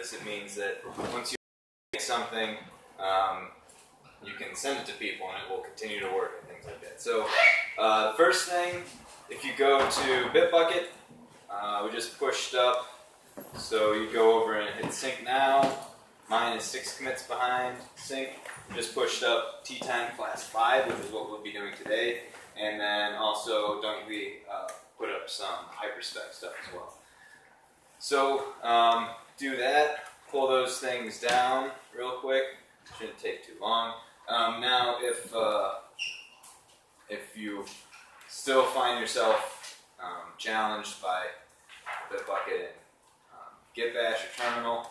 it means that once you make something, um, you can send it to people and it will continue to work and things like that. So uh, the first thing, if you go to Bitbucket, uh, we just pushed up. So you go over and hit sync now. Mine is six commits behind sync. Just pushed up T time class five, which is what we'll be doing today. And then also don't we uh, put up some hyperspec stuff as well. So um, do that, pull those things down real quick. Shouldn't take too long. Um, now, if uh, if you still find yourself um, challenged by the bucket and um, Gitbash or Terminal,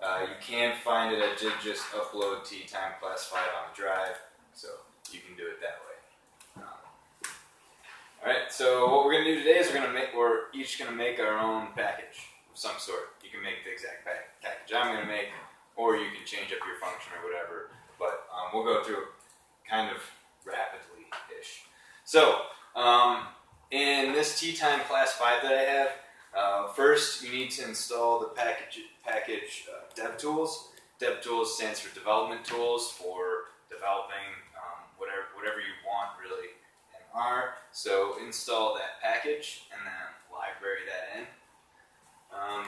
uh, you can find it. I did just upload T time class 5 on the drive, so you can do it that way. Um, all right, so what we're going to do today is we're to make, we're each going to make our own package some sort. You can make the exact pack, package I'm going to make, or you can change up your function or whatever, but um, we'll go through kind of rapidly-ish. So, um, in this T-Time Class 5 that I have, uh, first you need to install the package, package uh, DevTools. DevTools stands for Development Tools for developing um, whatever, whatever you want really in R. So install that package and then library that in. Um,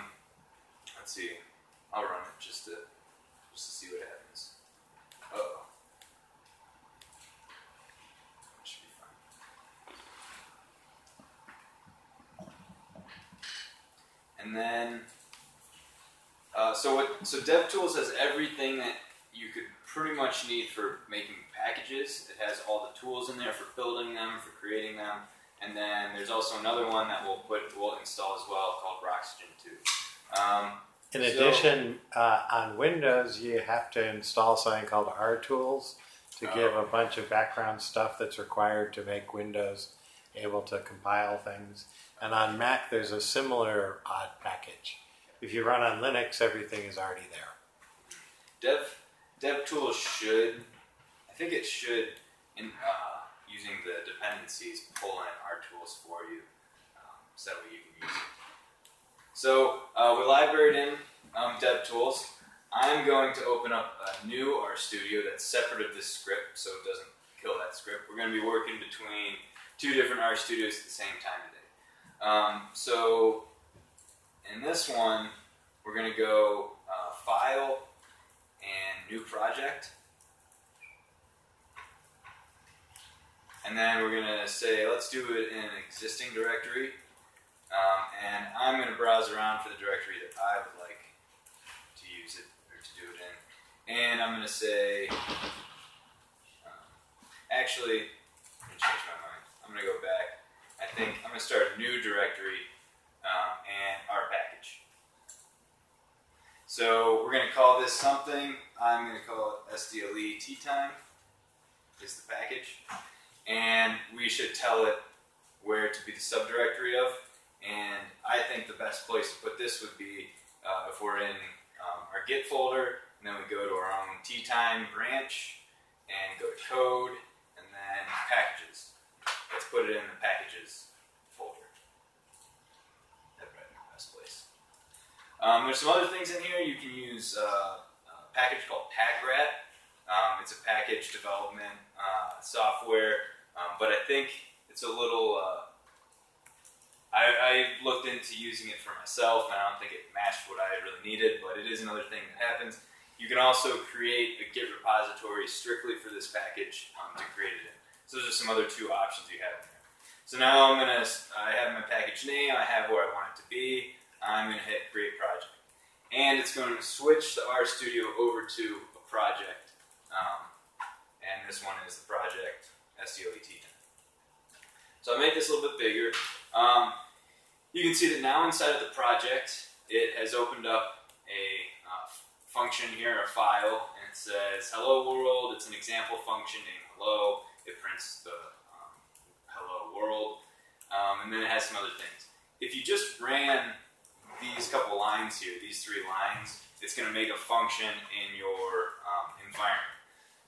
let's see, I'll run it just to, just to see what happens. Uh-oh. Should be fine. And then, uh, so what, so DevTools has everything that you could pretty much need for making packages. It has all the tools in there for building them, for creating them, and then there's also another one that we'll put, we'll install as well called Roxygen 2. Um, In So- addition, uh, on Windows, you have to install something called RTools to give Oh. a bunch of background stuff that's required to make Windows able to compile things. And on Mac, there's a similar odd package. If you run on Linux, everything is already there. Dev DevTools should, I think it should, in uh, using the dependencies, pull in RTools for you, um, so that way you can use it. So uh, we libraried in um, DevTools. I'm going to open up a new RStudio that's separate of this script, so it doesn't kill that script. We're going to be working between two different R Studios at the same time today. Um, so in this one, we're going to go uh, File and New Project. And then we're going to say, let's do it in an existing directory. Um, and I'm going to browse around for the directory that I would like to use it or to do it in. And I'm going to say, um, actually, I'm going to change my mind. I'm going to go back. I think I'm going to start a new directory um, and our package. So we're going to call this something. I'm going to call it SDLE T time is the package. And we should tell it where to be the subdirectory of. And I think the best place to put this would be uh, if we're in um, our Git folder, and then we go to our own T time branch, and go to code, and then packages. Let's put it in the packages folder. That'd be the best place. Um, there's some other things in here. You can use uh, a package called PackRat. Um, it's a package development uh, software, um, but I think it's a little. Uh, I, I looked into using it for myself, and I don't think it matched what I really needed. But it is another thing that happens. You can also create a Git repository strictly for this package um, to create it in. So those are some other two options you have there. So now I'm gonna. I have my package name. I have where I want it to be. I'm to hit Create Project. And it's going to switch the RStudio over to a project. Um, and this one is the project So I made this a little bit bigger. Um, you can see that now inside of the project, it has opened up a uh, function here, a file, and it says hello world. It's an example function named hello. It prints the um, hello world. Um, and then it has some other things. If you just ran these couple lines here, these three lines, it's going to make a function in your um, environment.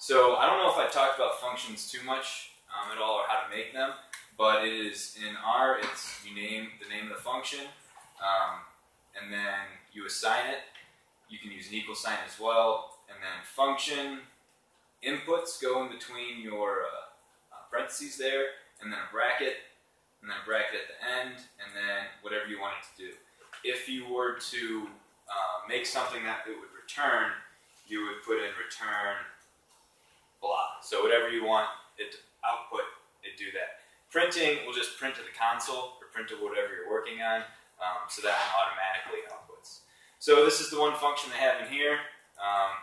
So I don't know if I talked about functions too much um, at all or how to make them, but it is in R, it's you name the name of the function, um, and then you assign it. you can use an equal sign as well, and then function inputs go in between your uh, uh, parentheses there, and then a bracket, and then a bracket at the end, and then whatever you want it to do. If you were to uh, make something that it would return, you would put in return blah. So whatever you want it to output, it do that. Printing will just print to the console or print to whatever you're working on, um, so that one automatically outputs. So this is the one function they have in here. Um,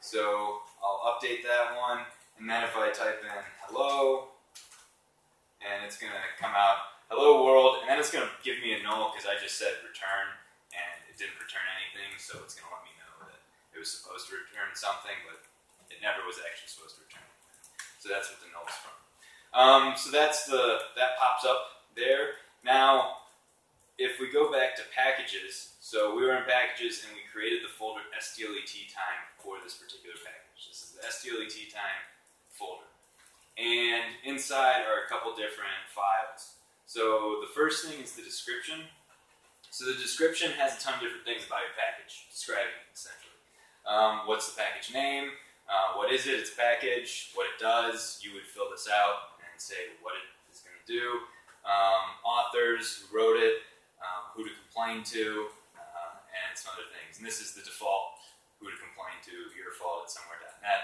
so I'll update that one, and then if I type in hello, and it's going to come out hello world, and then it's going to give me a null because I just said return, and it didn't return anything, so it's going to let me know that it was supposed to return something, but it never was actually supposed to return. So that's what the null's from. Um, so that's the that pops up there. Now, if we go back to packages, so we were in packages and we created the folder SDLET time for this particular package. This is the SDLET time folder. And inside are a couple different files. So the first thing is the description. So the description has a ton of different things about your package, describing it essentially. Um, what's the package name? Uh, what is it? It's package. What it does. You would fill this out and say what it is going to do. Um, authors who wrote it, um, who to complain to, uh, and some other things. And this is the default who to complain to, your fault at somewhere.net.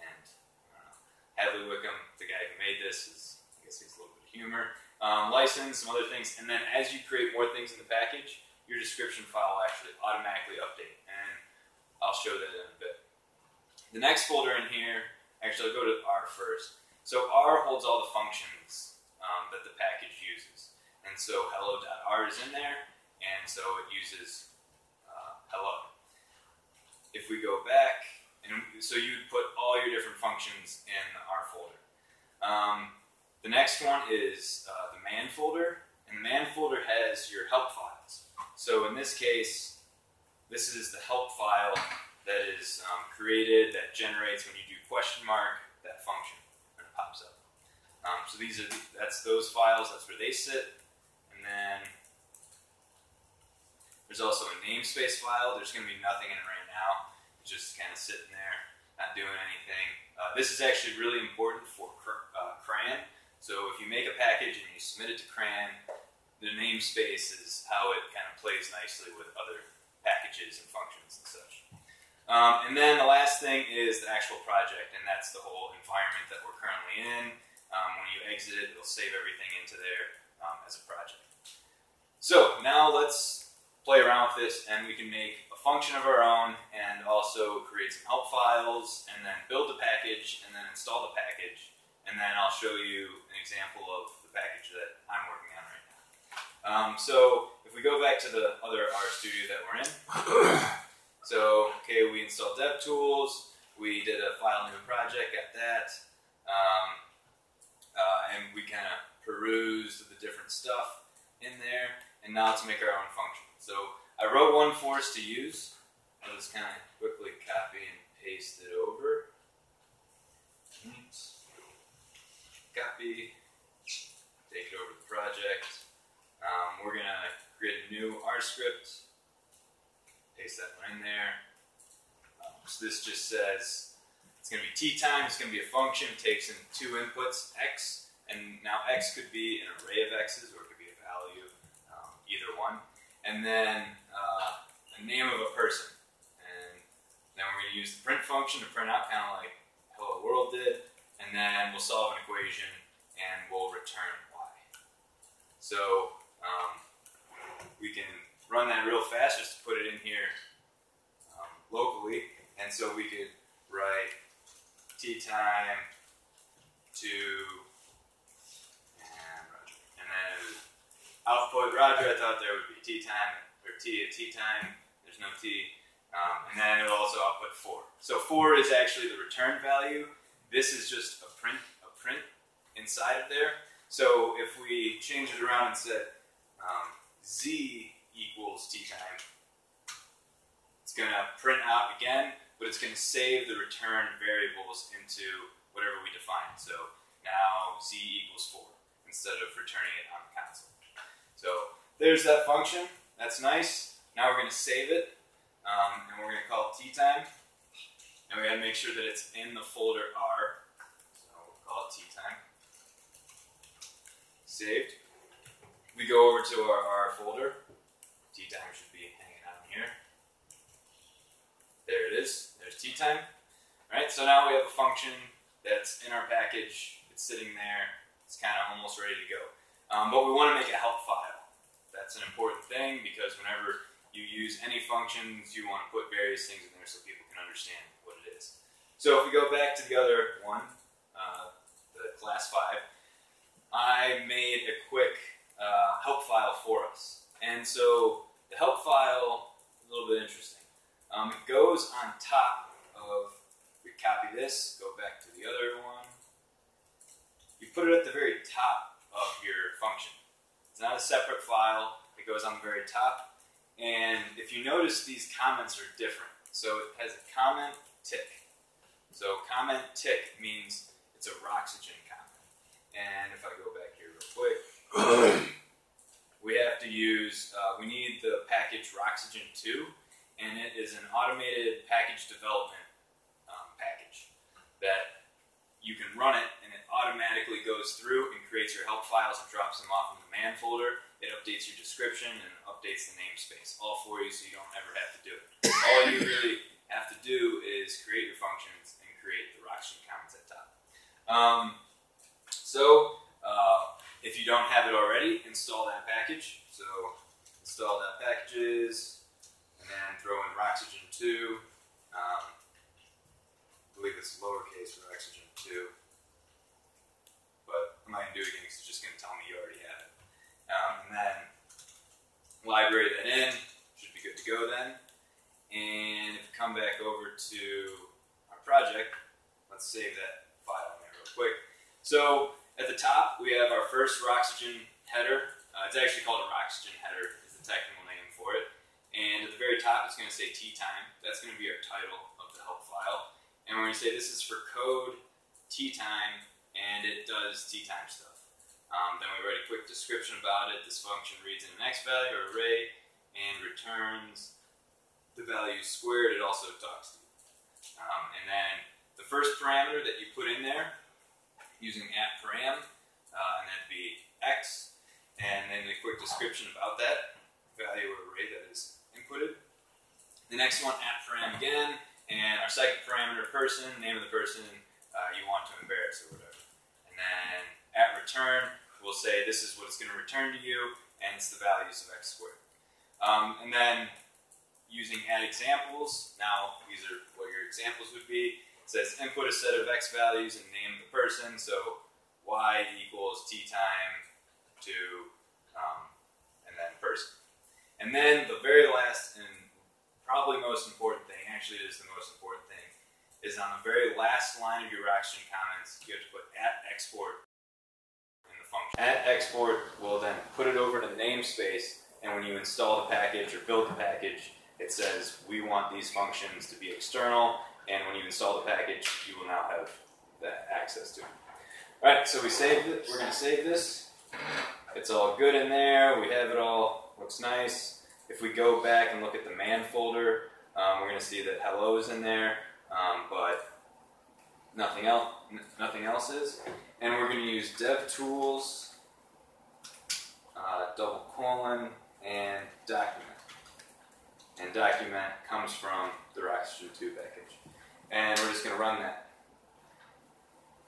And uh, Hadley Wickham, the guy who made this, is, I guess he's a little bit of humor. Um, license, some other things. And then as you create more things in the package, your description file will actually automatically update. And I'll show that in a bit. The next folder in here, actually I'll go to R first. So R holds all the functions um, that the package uses. And so hello.r is in there, and so it uses uh, hello. If we go back, and so you'd put all your different functions in the R folder. Um, the next one is uh, the man folder, and the man folder has your help files. So in this case, this is the help file that is um, created that generates when you do question mark that function and it pops up. Um, so these are that's those files. That's where they sit. And then there's also a namespace file. There's going to be nothing in it right now. It's just kind of sitting there, not doing anything. Uh, this is actually really important for uh, CRAN. So if you make a package and you submit it to CRAN, the namespace is how it kind of plays nicely with other packages and functions and such. Um, and then the last thing is the actual project, and that's the whole environment that we're currently in. Um, when you exit it, it'll save everything into there um, as a project. So now let's play around with this, and we can make a function of our own, and also create some help files, and then build the package, and then install the package, and then I'll show you an example of the package that I'm working on right now. Um, so if we go back to the other RStudio that we're in. So, okay, we installed DevTools, we did a file new project, got that, um, uh, and we kind of perused the different stuff in there, and now let's make our own function. So I wrote one for us to use. I'll just kind of quickly copy and paste it over. Copy, take it over to the project. Um, we're going to create a new R script paste that in there. Um, so this just says it's going to be t time. It's going to be a function. it takes in two inputs, x, and now x could be an array of x's or it could be a value, um, either one. And then uh, the name of a person. And then we're going to use the print function to print out kind of like hello world did. And then we'll solve an equation and we'll return y. So um, we can run that real fast just to put it in here um, locally. And so we could write t time to and Roger. And then output Roger, I thought there would be t time or t at t time. There's no t. Um, and then it'll also output 4. So 4 is actually the return value. This is just a print, a print inside of there. So if we change it around and said um, z equals time. It's going to print out again, but it's going to save the return variables into whatever we define. So now z equals 4 instead of returning it on the console. So there's that function. That's nice. Now we're going to save it, um, and we're going to call it t time. and we gotta make sure that it's in the folder R. So we'll call it T time. Saved. We go over to our R folder. Should be hanging out here. There it is. There's T time. Alright, so now we have a function that's in our package. It's sitting there. It's kind of almost ready to go. Um, but we want to make a help file. That's an important thing because whenever you use any functions, you want to put various things in there so people can understand what it is. So if we go back to the other one, uh, the class 5, I made a quick uh, help file for us. And so the help file, a little bit interesting. Um, it goes on top of, we copy this, go back to the other one. You put it at the very top of your function. It's not a separate file, it goes on the very top. And if you notice, these comments are different. So it has a comment tick. So comment tick means it's a Roxygen comment. And if I go back here real quick, we have to use, uh, we need the package Roxygen 2, and it is an automated package development um, package that you can run it and it automatically goes through and creates your help files and drops them off in the man folder. It updates your description and updates the namespace all for you so you don't ever have to do it. All you really have to do is create your functions and create the Roxygen comments at top. Um, so if you don't have it already, install that package. So install that packages and then throw in Roxygen 2. Um, I believe it's lowercase Roxygen 2. But I'm not going to do it again because it's just going to tell me you already have it. Um, and then library that in, should be good to go then. And if we come back over to our project, let's save that file in there real quick. So at the top, we have our first Roxygen header. Uh, it's actually called a Roxygen header, is the technical name for it. And at the very top, it's going to say T time. That's going to be our title of the help file. And we're going to say this is for code T time, and it does T time stuff. Um, then we write a quick description about it. This function reads in an X value or array and returns the value squared. It also talks to you. Um, and then the first parameter that you put in there using at param, uh, and that'd be X, and then a quick description about that value or array that is inputted. The next one at param again, and our second parameter person, name of the person uh, you want to embarrass or whatever. And then at return, we'll say this is what it's going to return to you, and it's the values of x squared. Um, and then using add examples, now these are what your examples would be. Says input a set of x values and name the person, so y equals t time to, um, and then person. And then the very last and probably most important thing, actually it is the most important thing, is on the very last line of your Roxygen comments, you have to put at export in the function. At export will then put it over to the namespace, and when you install the package or build the package, it says we want these functions to be external, and when you install the package, you will now have that access to it. Alright, so we saved it. We're going to save this. It's all good in there. We have it all. Looks nice. If we go back and look at the man folder, um, we're going to see that hello is in there, um, but nothing else. Nothing else is. And we're going to use DevTools, uh, double colon, and document. And document comes from the Roxygen 2 package. And we're just going to run that.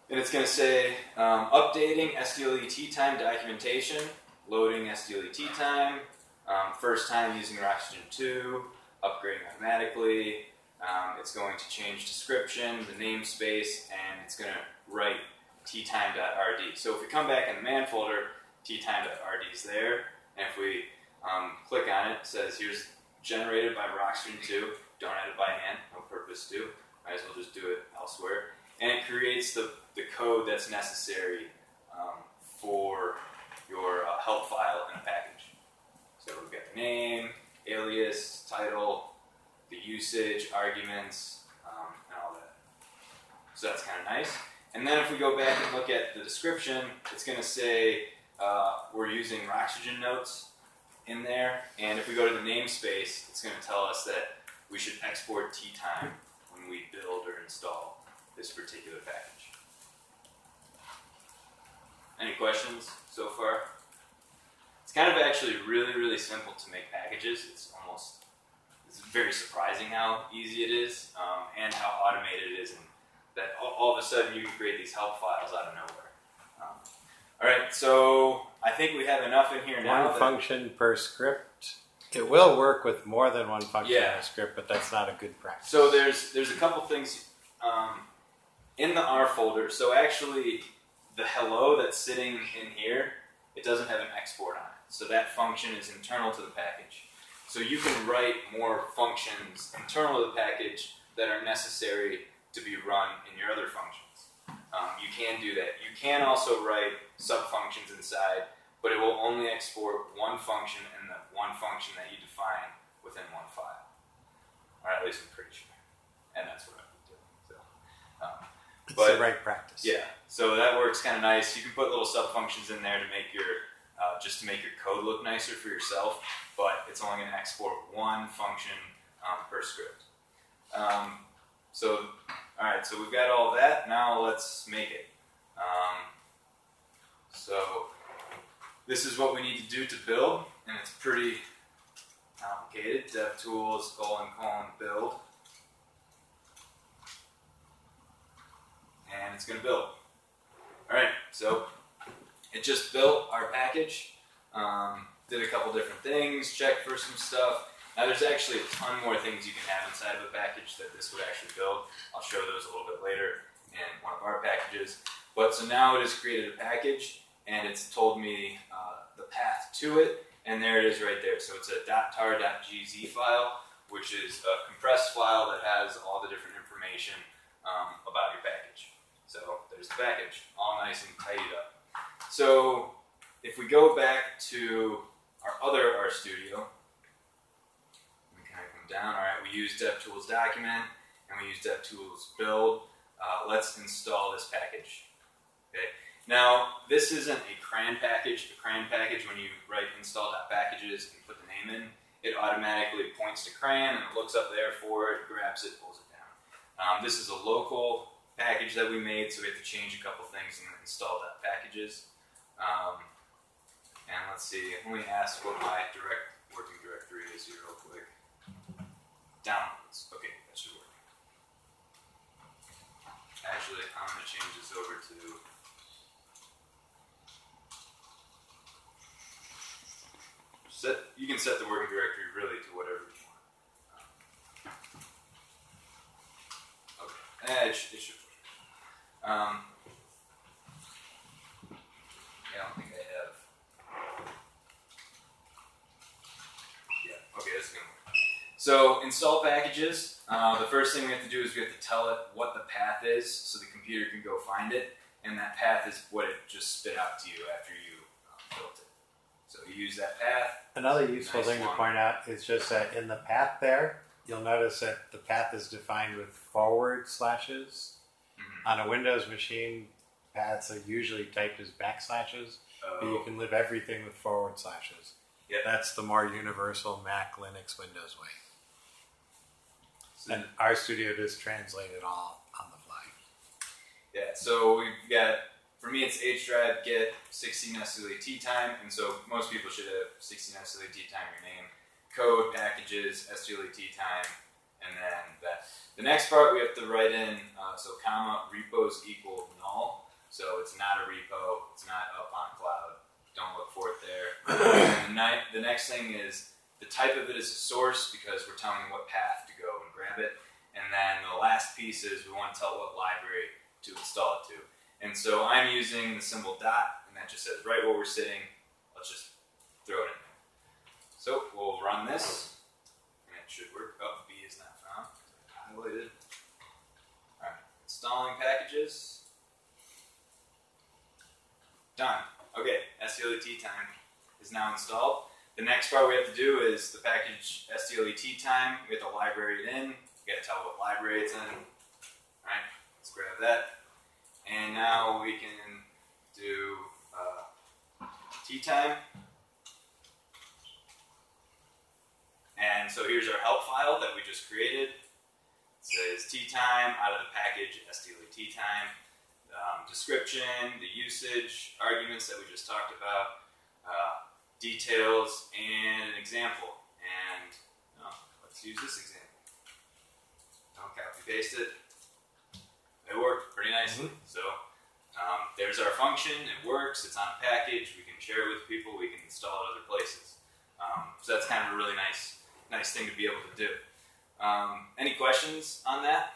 And it's going to say um, updating SDLE T time documentation, loading SDLE T time, um, first time using Roxygen 2, upgrading automatically. Um, it's going to change description, the namespace, and it's going to write ttime.rd. So if we come back in the man folder, ttime.rd is there. And if we um, click on it, it says here's generated by Roxygen 2. Don't add it by hand, no purpose to. Might as well just do it elsewhere. And it creates the, the code that's necessary um, for your uh, help file in a package. So we've got the name, alias, title, the usage, arguments, um, and all that. So that's kind of nice. And then if we go back and look at the description, it's going to say uh, we're using Roxygen notes in there. And if we go to the namespace, it's going to tell us that we should export T time when we build or install this particular package. Any questions so far? It's kind of actually really, really simple to make packages. It's almost, it's very surprising how easy it is um, and how automated it is, and that all, all, of a sudden you can create these help files out of nowhere. Um, all right, so I think we have enough in here now. One function per script. It will work with more than one function Yeah. in a script, but that's not a good practice. So there's there's a couple things um, in the R folder. So actually, the hello that's sitting in here, it doesn't have an export on it. So that function is internal to the package. So you can write more functions internal to the package that are necessary to be run in your other functions. Um, you can do that. You can also write sub-functions inside, but it will only export one function one function that you define within one file. Or at least I'm pretty sure. And that's what I've been doing. So, um, it's but- the right practice. yeah, so that works kind of nice. You can put little sub functions in there to make your uh, just to make your code look nicer for yourself, but it's only going to export one function um, per script. Um, so, all right, so we've got all that. Now let's make it. Um, so this is what we need to do to build, and it's pretty complicated. DevTools colon colon build, and it's going to build. All right, so it just built our package. Um, did a couple different things, checked for some stuff. Now there's actually a ton more things you can have inside of a package that this would actually build. I'll show those a little bit later in one of our packages. But so now it has created a package and it's told me uh, the path to it, and there it is right there. So it's a .tar.gz file, which is a compressed file that has all the different information um, about your package. So there's the package, all nice and tidied up. So if we go back to our other RStudio, we kind of come down. All right, we use DevTools document and we use DevTools build. Uh, let's install this package. Okay. Now this isn't a CRAN package. The CRAN package, when you write install.packages and put the name in, it automatically points to CRAN and it looks up there for it, grabs it, pulls it down. Um, this is a local package that we made, so we have to change a couple things in install.packages. Um, and let's see, let me ask what my direct working directory is here real quick. Downloads. Okay, that should work. Actually, I'm going to change this over to. Set, you can set the working directory really to whatever you want. Um, okay, eh, it, sh- it should work. Um, yeah, I don't think I have. Yeah, okay, that's gonna work. So install packages. Uh, the first thing we have to do is we have to tell it what the path is, so the computer can go find it, and that path is what it just spit out to you after you. So you use that path. Another useful Nice thing to point out is just that in the path there, you'll notice that the path is defined with forward slashes. Mhm. On a Windows machine, paths are usually typed as backslashes, but you Oh, can live everything with forward slashes. Yeah. That's the more universal Mac, Linux, Windows way. so- And RStudio does translate it all on the fly. Yeah, so we've got, for me, it's H drive get 16 SLAT time, and so most people should have 16 SLAT time your name, code, packages, SLAT time, and then that. The next part we have to write in, uh, so comma, repos equal null, so it's not a repo, it's not up on cloud, don't look for it there. the, the next thing is the type of it is a source because we're telling what path to go and grab it. And then the last piece is we want to tell what library to install it to. And so I'm using the symbol dot, and that just says right where we're sitting. Let's just throw it in there. So we'll run this, and it should work. Oh, B is not found. Highlighted. All right, installing packages. Done. Okay, STLET time is now installed. The next part we have to do is the package STLET time. We have to library it in. We got to tell what library it's in. All right, let's grab that. And now we can do uh, T time. And so here's our help file that we just created. It says tea time out of the package SDLE tea time. Um, description, the usage, arguments that we just talked about, uh, details, and an example. And uh, let's use this example. I'll copy paste it. It worked pretty nicely. So um, there's our function. It works. It's on a package. We can share it with people. We can install it other places. Um, so that's kind of a really nice, nice thing to be able to do. Um, any questions on that?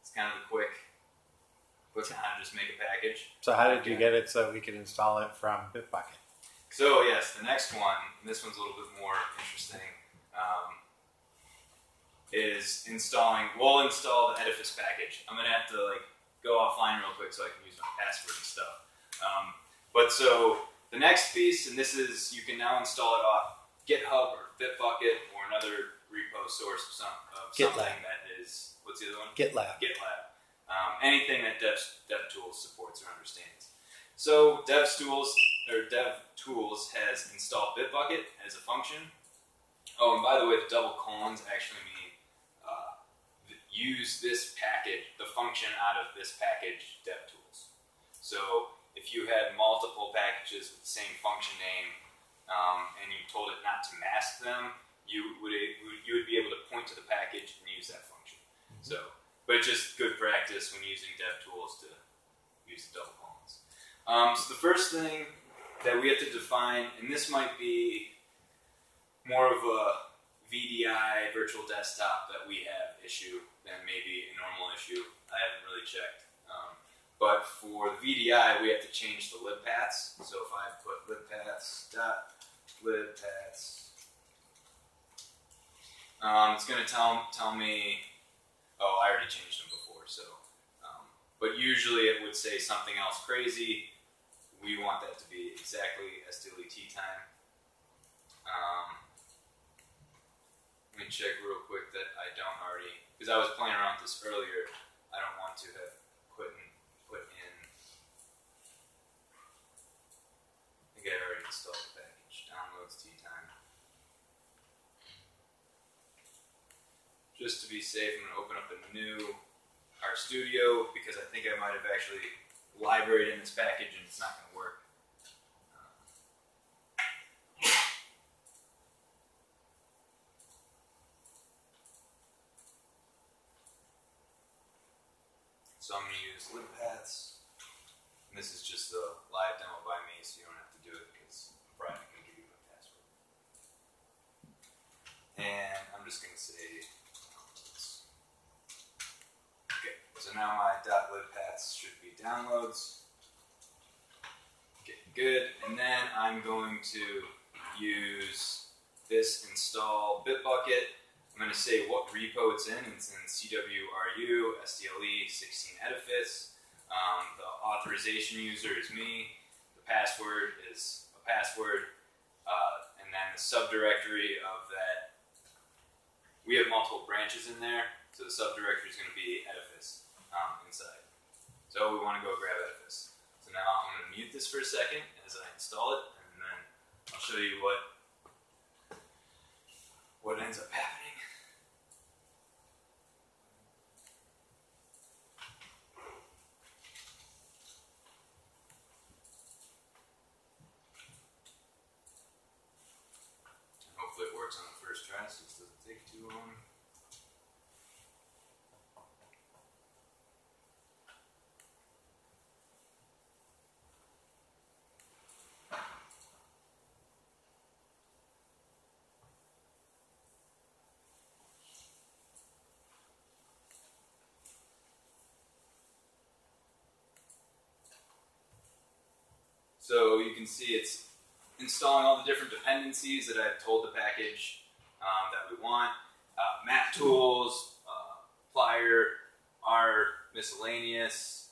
It's kind of a quick, quick on how to just make a package. So how did you get it so we could install it from Bitbucket? So yes, the next one, and this one's a little bit more interesting, um, is installing. We'll install the Edifice package. I'm gonna have to like go offline real quick so I can use my password and stuff. Um, but so the next piece, and this is you can now install it off GitHub or Bitbucket or another repo source of, some, of something that is what's the other one? GitLab. GitLab. Um, anything that Dev, DevTools supports or understands. So DevTools or DevTools has installed Bitbucket as a function. Oh, and by the way, the double colons actually mean use this package, the function out of this package, DevTools. So if you had multiple packages with the same function name um, and you told it not to mask them, you would you would be able to point to the package and use that function. So, but it's just good practice when using DevTools to use the double colons. Um, so the first thing that we have to define, and this might be more of a VDI virtual desktop that we have issue than maybe a normal issue. I haven't really checked. Um, but for the VDI, we have to change the lib paths. So if I put libpaths dot libpaths, um, it's going to tell tell me. Oh, I already changed them before. So, um, but usually it would say something else crazy. We want that to be exactly SDLET time. Um, me check real quick that I don't already, because I was playing around with this earlier. I don't want to have put in, put in. I think I already installed the package. Downloads T time. Just to be safe, I'm to open up a new RStudio because I think I might have actually libraried in this package and it's not to work. So I'm going to use libpaths. And this is just a live demo by me, so you don't have to do it because Brian can give you my password. And I'm just going to say. Okay, so now my .libpaths should be downloads. Okay, good. And then I'm going to use this install Bitbucket. I'm going to say what repo it's in. It's in CWRU SDLE 16 Edifice. Um, the authorization user is me. The password is a password. Uh, and then the subdirectory of that. We have multiple branches in there, so the subdirectory is going to be Edifice um, inside. So we want to go grab Edifice. So now I'm going to mute this for a second as I install it, and then I'll show you what what ends up happening. And hopefully it works on the first try, so this So you can see it's installing all the different dependencies that I've told the package um, that we want. Uh, map tools, uh, plyr, R miscellaneous,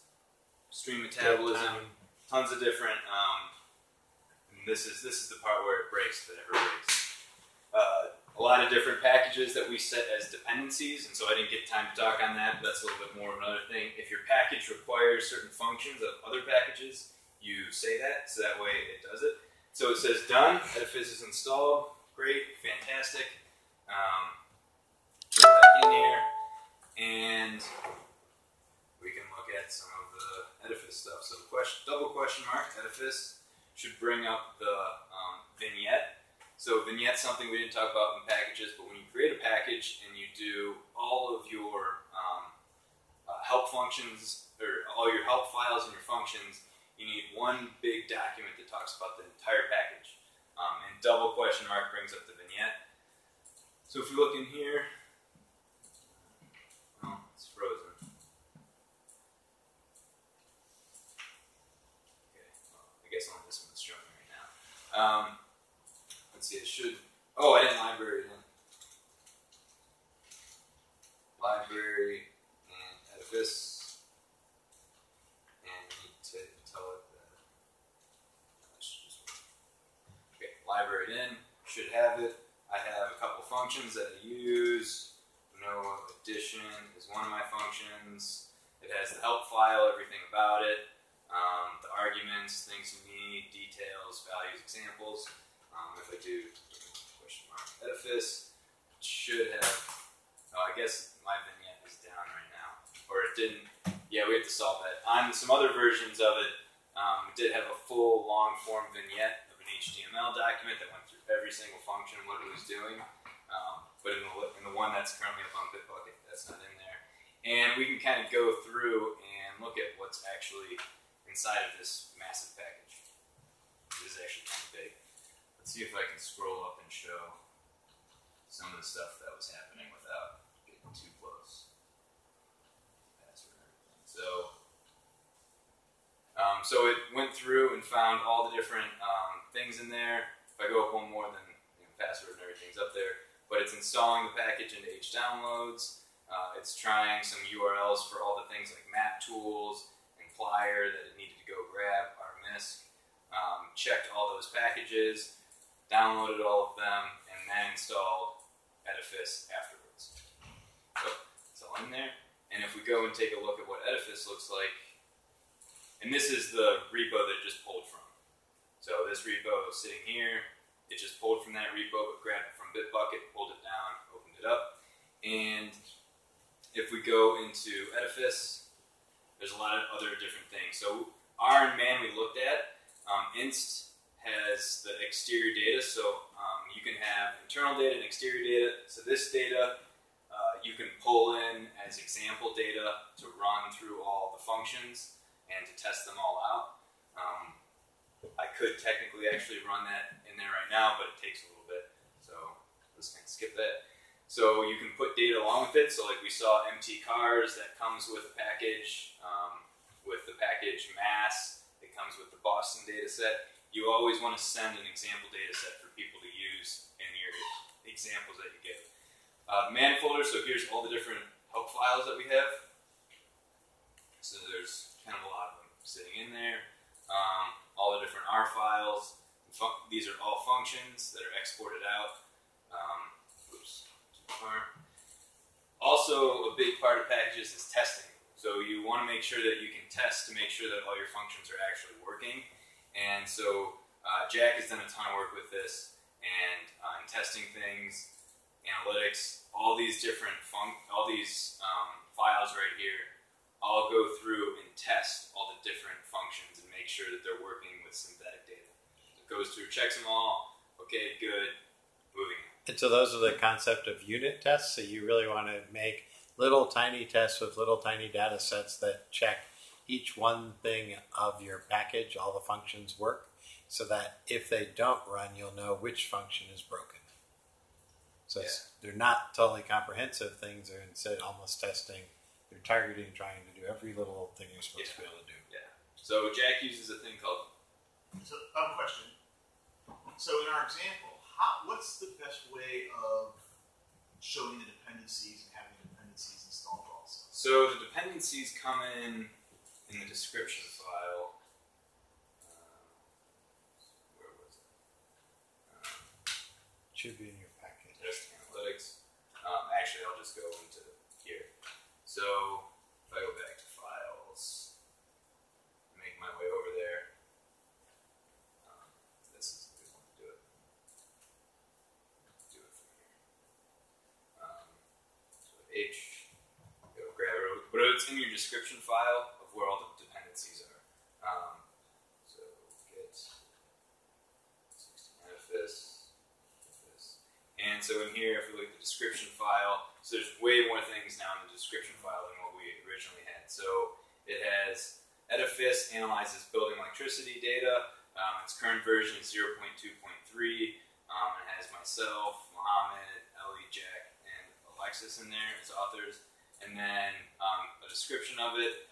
stream metabolism, tons of different. Um, and this is this is the part where it breaks that ever breaks. Uh, a lot of different packages that we set as dependencies, and so I didn't get time to talk on that. But that's a little bit more of another thing. If your package requires certain functions of other packages, you say that so that way it does it. So it says done. Edifice is installed. Great, fantastic. Um, in here, and we can look at some of the edifice stuff. So question, double question mark edifice should bring up the um, vignette. So vignette's something we didn't talk about in packages, but when you create a package and you do all of your um, uh, help functions or all your help files and your functions, you need one big document that talks about the entire package. Um, and double question mark brings up the vignette. So if you look in here, oh, it's frozen. Okay, well, I guess only this one's showing right now. Um, let's see, it should. Oh, I didn't library in. Library and edifice. And need to tell it that. just- Okay, library in. Should have it. I have a couple functions that I use. No addition is one of my functions. It has the help file, everything about it, um, the arguments, things you need, details, values, examples. Um, if I do question mark edifice, should have. Oh, I guess my vignette is down right now, or it didn't. Yeah, we have to solve that. On some other versions of it, um, did have a full long form vignette of an HTML document that went through every single function and what it was doing. Um, but in the, in the one that's currently up on Bitbucket, that's not in there. And we can kind of go through and look at what's actually inside of this massive package. This is actually kind of big. Let's see if I can scroll up and show some of the stuff that was happening without getting too close. So, um, so it went through and found all the different um, things in there. If I go up one more, then you know, password and everything's up there. But it's installing the package into HDownloads. Uh, it's trying some URLs for all the things like map tools plyr that it needed to go grab, our MISC. Um, checked all those packages, downloaded all of them, and then installed Edifice afterwards. So it's all in there. And if we go and take a look at what Edifice looks like, and this is the repo that it just pulled from. So this repo is sitting here. It just pulled from that repo, but grabbed it from Bitbucket, pulled it down, opened it up. And if we go into Edifice, there's a lot of other different things. So and man we looked at. Um, Inst has the exterior data, so um, you can have internal data and exterior data. So this data uh, you can pull in as example data to run through all the functions and to test them all out. Um, I could technically actually run that in there right now, but it takes a little bit, so let's kind of skip that. So you can put data along with it. So like we saw MT cars that comes with a package, um, with the package mass, it comes with the Boston data set. You always want to send an example data set for people to use in your examples that you give. Uh, man folder, so here's all the different help files that we have. So there's kind of a lot of them sitting in there. Um, all the different R files. These are all functions that are exported out. Um, Also, a big part of packages is testing. So you want to make sure that you can test to make sure that all your functions are actually working. And so uh, Jack has done a ton of work with this and uh, in testing things, analytics, all these different fun- all these um, files right here. I'll go through and test all the different functions and make sure that they're working with synthetic data. It goes through, checks them all. Okay, good. Moving. on. And so those are the concept of unit tests. So you really want to make little tiny tests with little tiny data sets that check each one thing of your package, all the functions work, so that if they don't run, you'll know which function is broken. So it's, they're not totally comprehensive things. They're instead almost testing. They're targeting, trying to do every little thing you're supposed to be able to do. Yeah. So Jack uses a thing called So, um, question. So, in our example, how, what's the best way of showing the dependencies and having the dependencies installed also? So the dependencies come in in the description file. Um, where was it? Um, Should be in your package. test analytics. Um, actually, I'll just go into here. So if I go back to files, make my way over there. Um, this is a good one to do it. Do it from here. Um, so H, go grab it it's in your description file of where all the dependencies are. Um, so edifice, edifice. And so in here, if we look at the description file, so there's way more things now in the description file than what we originally had. So it has edifice analyzes building electricity data. Um, its current version is 0.2.3. Um, it has myself, Mohammed, Ellie, Jack, and Alexis in there as authors. And then of it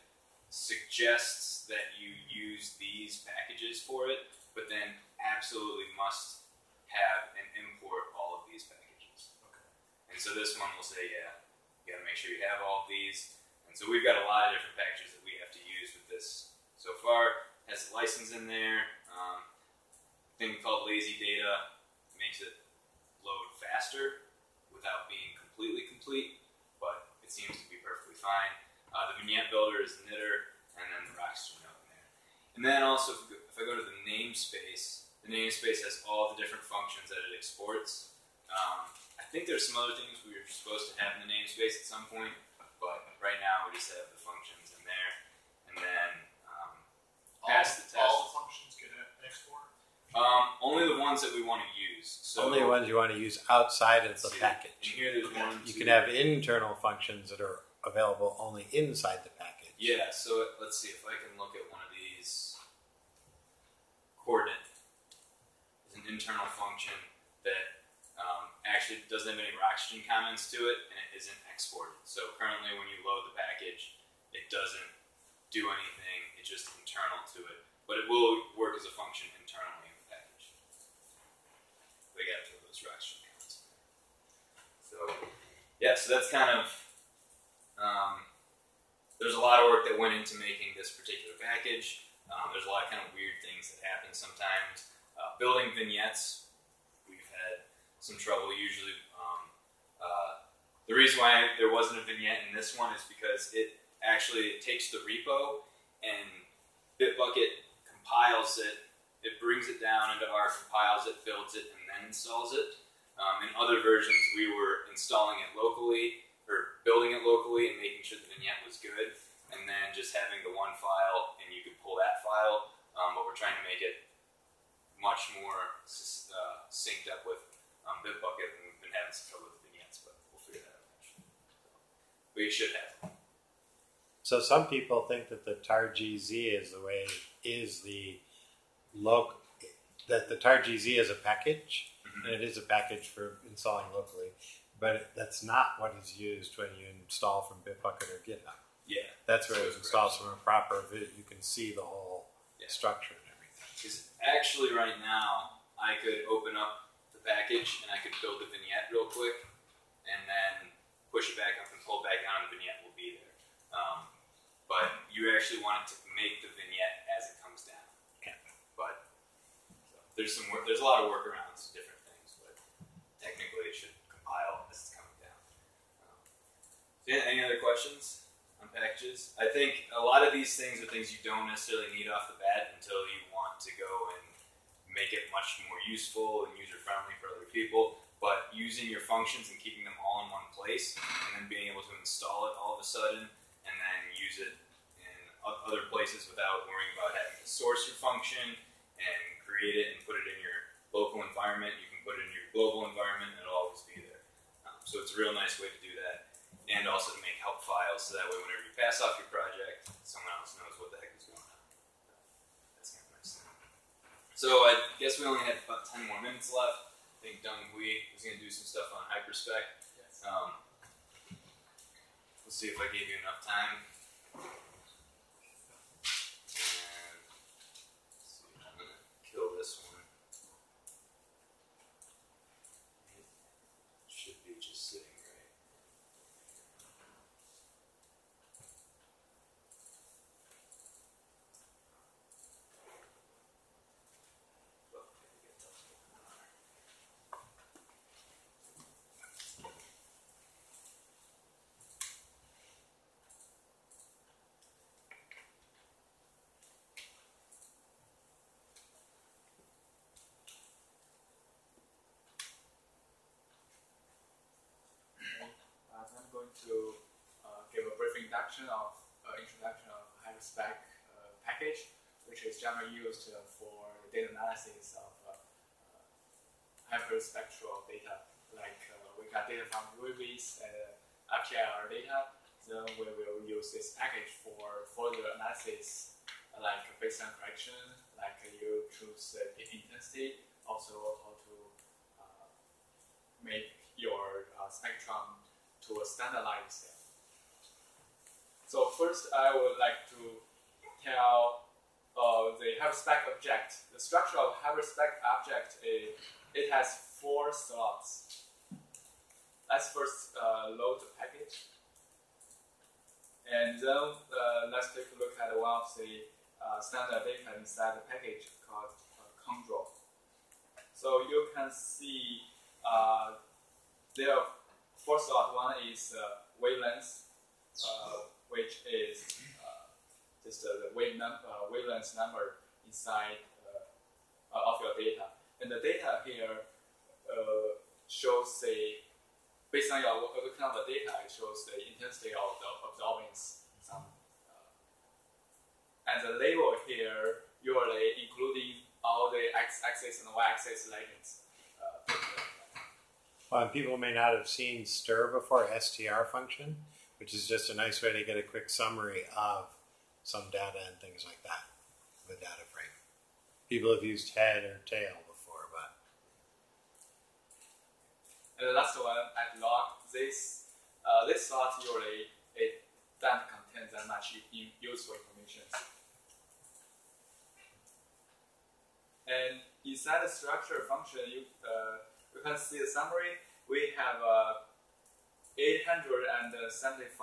suggests that you use these packages for it, but then absolutely must have and import all of these packages. And so this one will say, yeah, you got to make sure you have all of these. And so we've got a lot of different packages that we have to use with this so far. It has a license in there. Um, thing called lazy data makes it load faster without being completely complete, but it seems to be perfectly fine. Uh, the vignette builder is the knitr, and then the RoxygenNote in there. And then also, if, we go, if I go to the namespace, the namespace has all the different functions that it exports. Um, I think there's some other things we were supposed to have in the namespace at some point, but right now we just have the functions in there. And then um, pass the test. All the functions get an export. Um, only the ones that we want to use. So Only ones you want to use outside of the see, package. In here, there's one. You two- can have internal functions that are available only inside the package. Yeah, so let's see if I can look at one of these. Coordinate is an internal function that um, actually doesn't have any Roxygen comments to it, and it isn't exported. So currently, when you load the package, it doesn't do anything. It's just internal to it, but it will work as a function internally in the package. We got to throw those Roxygen comments in there. Yeah, so that's kind of. Um, there's a lot of work that went into making this particular package. Um, there's a lot of kind of weird things that happen sometimes. Uh, building vignettes, we've had some trouble usually. Um, uh, the reason why there wasn't a vignette in this one is because it actually it takes the repo and Bitbucket compiles it. It brings it down into R, compiles it, builds it, and then installs it. Um, in other versions, we were installing it locally or building it locally and making sure the vignette was good, and then just having the one file and you could pull that file. Um, but we're trying to make it much more uh, synced up with um, Bitbucket, and we've been having some trouble with vignettes, but we'll figure that out eventually. We should have. So some people think that the tar GZ is the way is the loc that the tar GZ is a package. And it is a package for installing locally, but that's not what is used when you install from Bitbucket or GitHub. Yeah, That's where it That's installs from a proper vid. You can see the whole Yeah. structure and everything. because actually right now I could open up the package and I could build the vignette real quick, and then push it back up and pull it back down, and the vignette will be there. Um, but you actually want it to make the vignette as it comes down. Yeah. But so there's some there's a lot of workarounds different things, but technically it should compile as it's coming down. Um, yeah, any other questions on packages? I think a lot of these things are things you don't necessarily need off the bat until you want to go and make it much more useful and user friendly for other people. But using your functions and keeping them all in one place, and then being able to install it all of a sudden, and then use it in other places without worrying about having to source your function and create it and put it in your local environment. You can put it in your global environment, and it'll always be there. Um, so it's a real nice way to do that, and also to make help files, so that way whenever you pass off your project, someone else knows what the heck is going on. That's kind of nice. So I guess we only have about ten more minutes left. I think Dung Hui is going to do some stuff on hyperspec. Um, let's see if I gave you enough time. And let's see, I'm gonna kill this one. It should be just sitting right. Introduction of uh, introduction of uh, package, which is generally used uh, for data analysis of uh, uh, hyperspectral data. Like uh, we got data from UVs and RPIR data, then we will use this package for further analysis, like baseline correction, like you choose the intensity, also how to uh, make your spectrum to a standardized. So first, I would like to tell uh, the hyperspec object. The structure of hyperspec object is it has four slots. Let's first uh, load the package, and then uh, let's take a look at one of the uh, standard data inside the package called uh, control. So you can see uh, there are four slots. One is uh, wavelength, uh, which is uh, just uh, the wave num- uh, wavelength number inside of your data. And the data here shows the based on your looking at the data, it shows the intensity of the absorbance. Some, and the label here usually including all the x-axis and y-axis legends. Uh, Well, people may not have seen stir before, str function, which is just a nice way to get a quick summary of some data and things like that with data frame. People have used head or tail before, but And the last one log, this uh, this slot usually it doesn't contain that much useful information. And inside the structure function, you uh, you can see the summary. We have uh, 875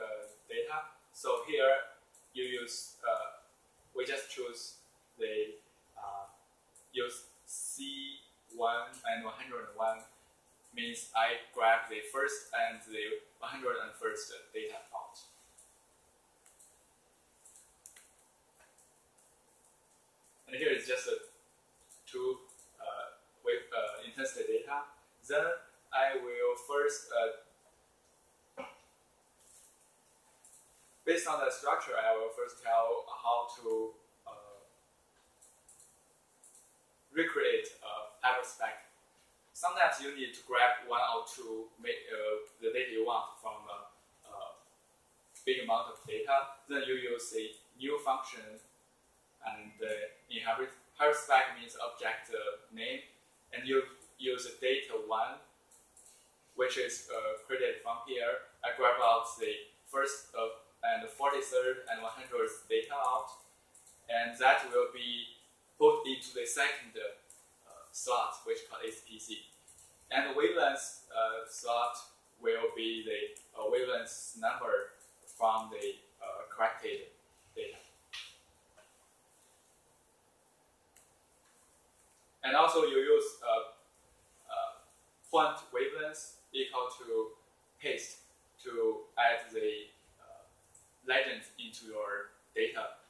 uh, data. So here you use uh, we just choose the uh, use C1 and 101 means I grab the first and the 101st data out. And here is just a two uh, wave uh, intensity data. Then I will first, uh, based on the structure, I will first tell how to uh, recreate a hyperspec sometimes you need to grab one or two uh, the data you want from a, a big amount of data. Then you use a new function, and uh, in hyperspec means object uh, name, and you use a data one, which is uh, created from here. I grab out the first uh, and 43rd and 100th data out, and that will be put into the second uh, slot, which called SPC. And the wavelength uh, slot will be the uh, wavelength number from the uh, corrected data. And also you use uh, uh, point wavelength equal to paste to add the uh, legend into your data.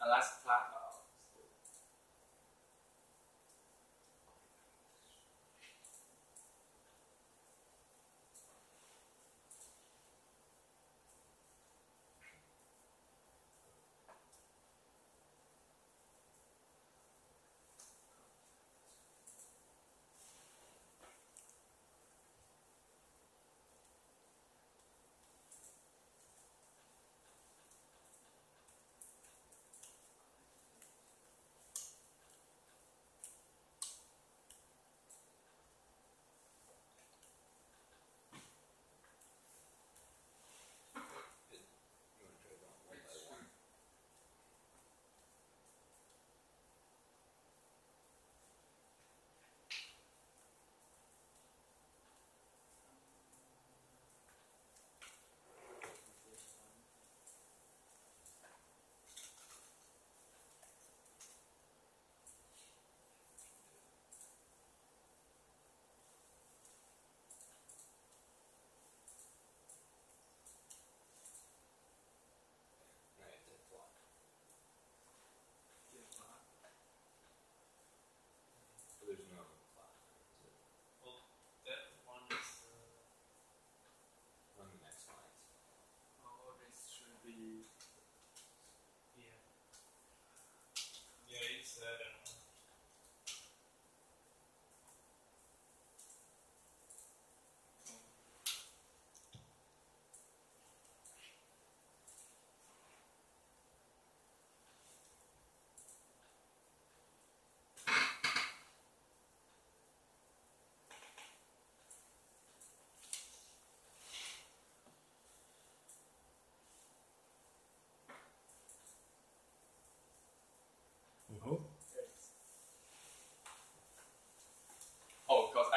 And let's plot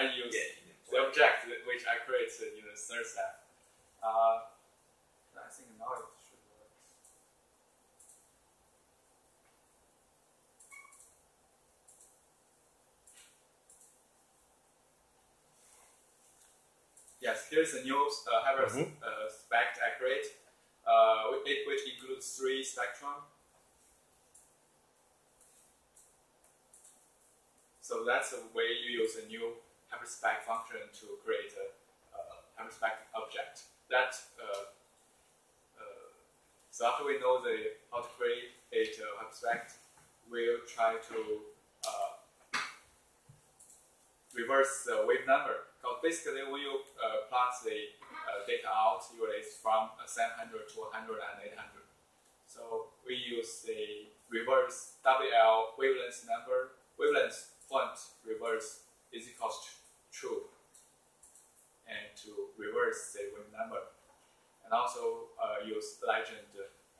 I use Yeah, you the object that- which I created in the third step. Uh, I think now it should work. Yes, here's a new uh, hyper Mhm. uh, spec I create, uh, it, which includes three spectrum. So that's the way you use a new hyperspec function to create a uh, hyperspec object. That uh, uh, so after we know the how to create a hyperspec, we'll try to uh, reverse the wave number. Because basically, when you uh, plot the uh, data out, usually it's from uh, 700 to 100 and 800. So we use the reverse WL wavelength number, wavelength point reverse is equals to true, and to reverse the wave number, and also uh, use legend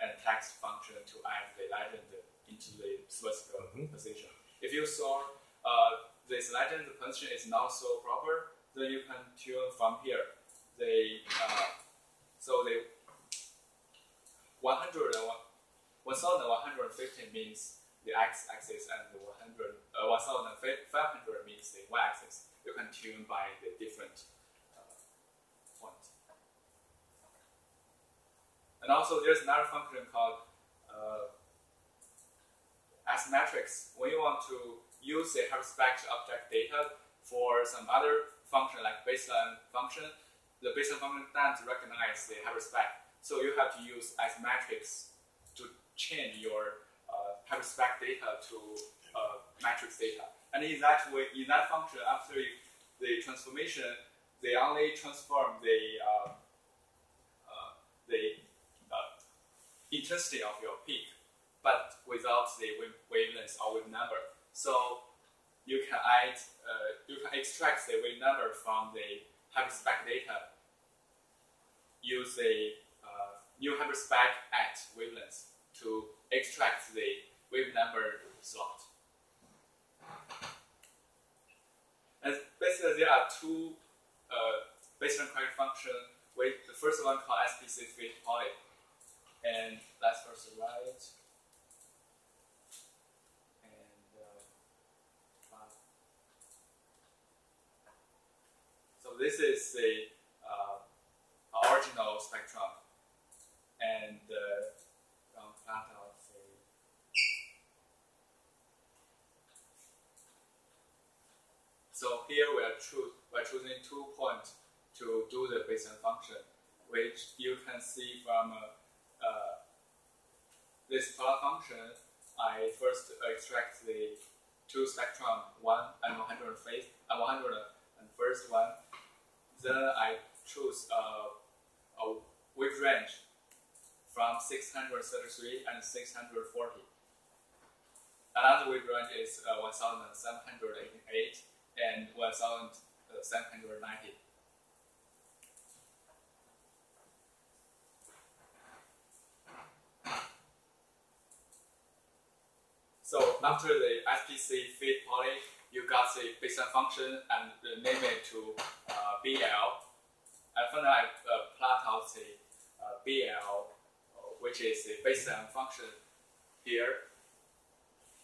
and text function to add the legend into the specific Mhm. position. If you saw uh, this legend position is not so proper, then you can tune from here. The uh, so the 100 and one- 1150 means the x-axis and the 100 uh, 1500 means the y-axis. You can tune by the different uh, points. And also, there's another function called uh. When you want to use the hyperspec object data for some other function like baseline function, the baseline function doesn't recognize the hyperspec. So you have to use as matrix to change your hyperspec data to uh, matrix data. And in that way, in that function, after the transformation, they only transform the uh, uh, the uh, intensity of your peak, but without the wave, wavelength or wave number. So you can add, uh, you can extract the wave number from the hyperspec data. Use the uh, new hyperspec at wavelength to extract the wave number slot. And basically, there are two uh, baseline correct function. With the first one called SPC fit poly, and let's first uh, uh, so this is the uh, original spectrum, and uh, um, plot out the So here we are choo- we're choosing two points to do the baseline function, which you can see from uh, uh, this plot function. I first extract the two spectrum, one and 100 phase, and 100 and first one. Then I choose uh, a wave range from 633 and 640. Another wave range is uh, 1788 and 1790. So after the SPC fit poly, you got the baseline function and name it to uh, BL. And finally, I uh, plot out the uh, BL, uh, which is the baseline function here.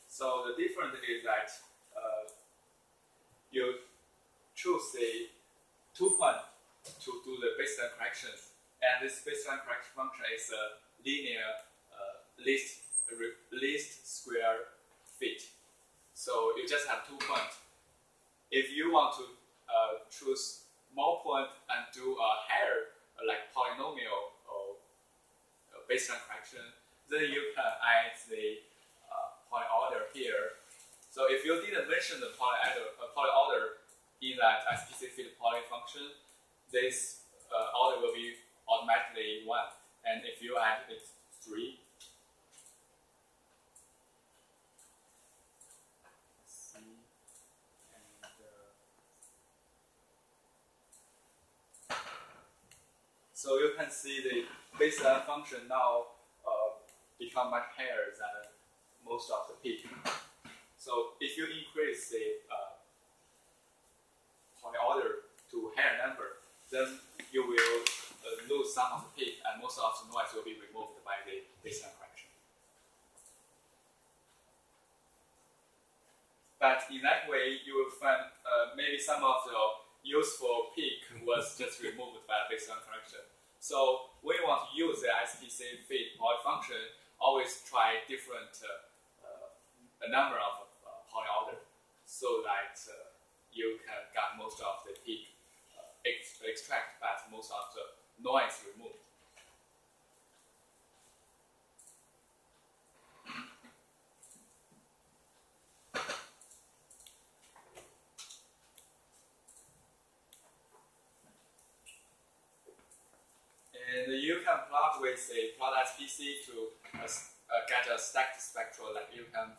So the difference is that uh, you choose the two point to do the baseline corrections, and this baseline correction function is a linear uh, least least square fit. So you just have two points. If you want to uh, choose more points point and do a higher like polynomial or uh, baseline correction, then you can add the uh, poly order here. So if you didn't mention the poly order, uh, poly in that SPC fit poly function, this uh, order will be automatically one. And if you add it three, let's see, and uh, so you can see the baseline function now uh, become much higher than most of the peak. So if you increase the uh, order to higher number, then you will uh, lose some of the peak, and most of the noise will be removed by the baseline correction. But in that way, you will find uh, maybe some of the useful peak was just removed by baseline correction. So when you want to use the SPC fit poly function, always try different uh, uh, a number of poly order so that uh, you can get most of the peak uh, ex- extract, but most of the noise removed. And you can plot with a plot PC to uh, uh, get a stacked spectral that you can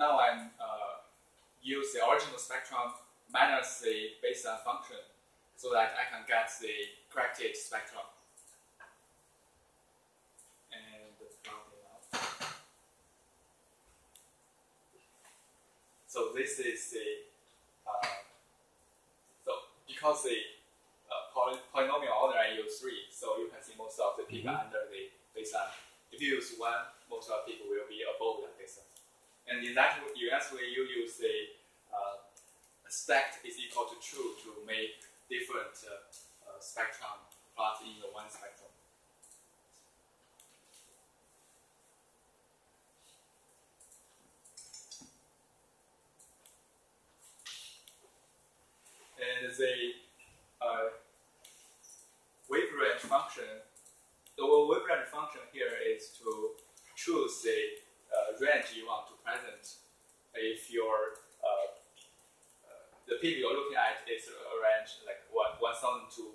now I'm uh, use the original spectrum minus the baseline function so that I can get the corrected spectrum. And plot it out. So this is the uh, so because the uh, poly- polynomial order I use three, so you can see most of the people Mhm. under the baseline. If you use one, most of the people will be above that baseline. And in that way, you use the uh, stacked is equal to true to make different uh, uh, spectrum plot in the one spectrum. And the uh, wave range function, the wave range function here is to choose the uh, range you want to present. If your uh, uh, the peak you're looking at is a range like one one thousand to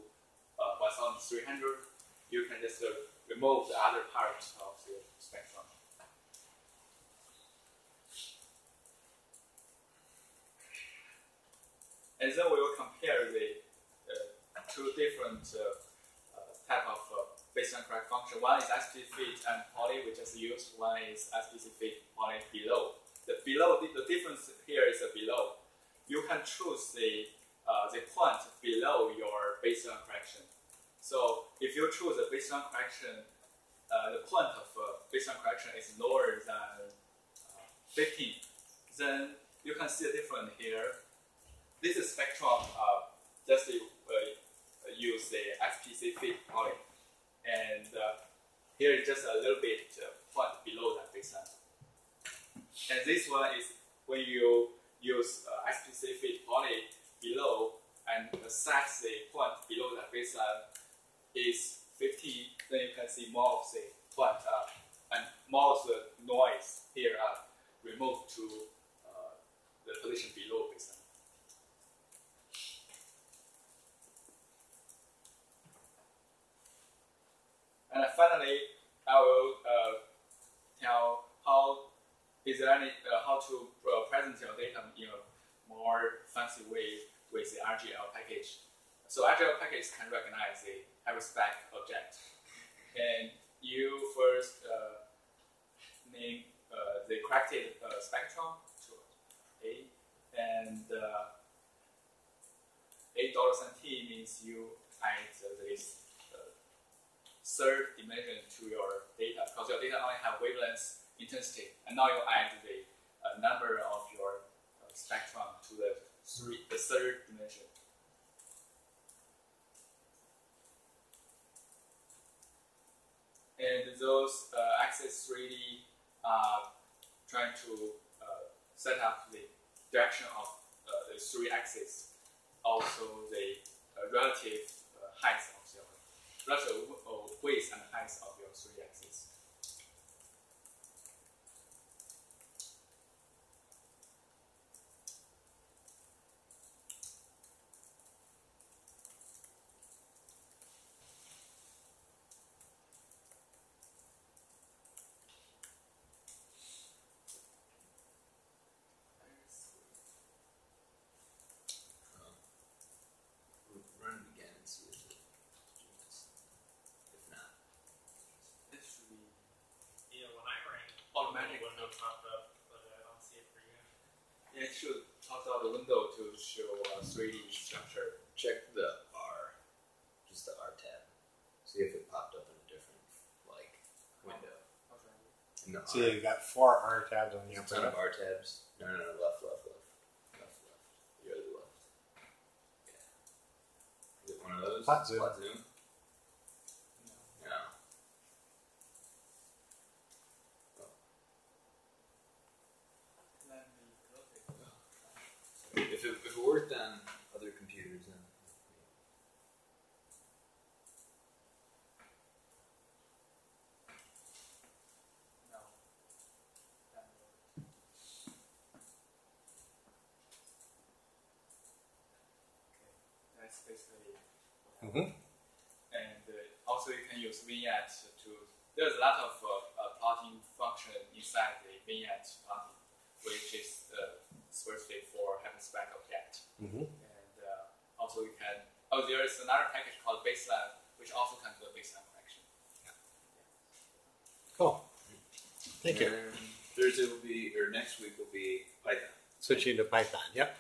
uh, one thousand three hundred, you can just uh, remove the other parts of the spectrum. And then we will compare the two different type of baseline correct function. One is SPC fit and poly, we just used. One is SPC fit poly below. The below, the, the difference here is the below. You can choose the uh, the point below your baseline correction. So if you choose a baseline correction, uh, the point of baseline correction is lower than uh, 15, then you can see the difference here. This is spectrum uh, just uh, use the SPC fit poly, and here is just a little bit point below that baseline. And this one is when you use uh, SPC fit poly below and set the point below the baseline is 15, then you can see more of the it should talk out the window to show uh, a 3D structure. check the R, just the R tab. See if it popped up in a different like window. Okay. In the So R. you've got four R tabs on the There's a upper ton of left. R tabs. No, no, no, left, left, left, left, left. You're the left. Yeah. Is it one of those? Plot zoom. Plot zoom. No. No. Let me close it, worked on other computers, then. No. That worked. Okay, that's basically. Mhm. And uh, also, you can use vignette to. There's a lot of uh, uh, plotting function inside the vignette plotting, which is uh, specifically for hyperspec object. Mhm. And uh, also, you can. Oh, there is another package called baseline, which also can do a baseline correction. Cool. Thank you. Thursday will be, or next week will be Python. Switching to Python. Yep.